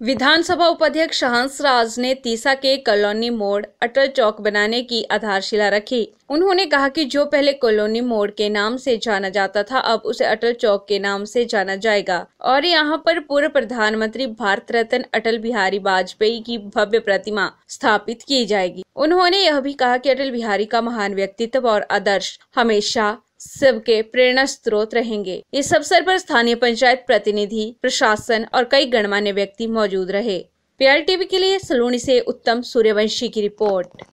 विधानसभा उपाध्यक्ष हंस राज ने तीसा के कॉलोनी मोड़ अटल चौक बनाने की आधारशिला रखी। उन्होंने कहा कि जो पहले कॉलोनी मोड़ के नाम से जाना जाता था, अब उसे अटल चौक के नाम से जाना जाएगा। और यहाँ पर पूर्व प्रधानमंत्री भारत रत्न अटल बिहारी वाजपेयी की भव्य प्रतिमा स्थापित की जाएगी। उन्होंने यह भी कहा कि अटल बिहारी का महान व्यक्तित्व और आदर्श हमेशा सबके प्रेरणा स्रोत रहेंगे। इस अवसर पर स्थानीय पंचायत प्रतिनिधि, प्रशासन और कई गणमान्य व्यक्ति मौजूद रहे। पीआर टीवी के लिए सलोनी से उत्तम सूर्यवंशी की रिपोर्ट।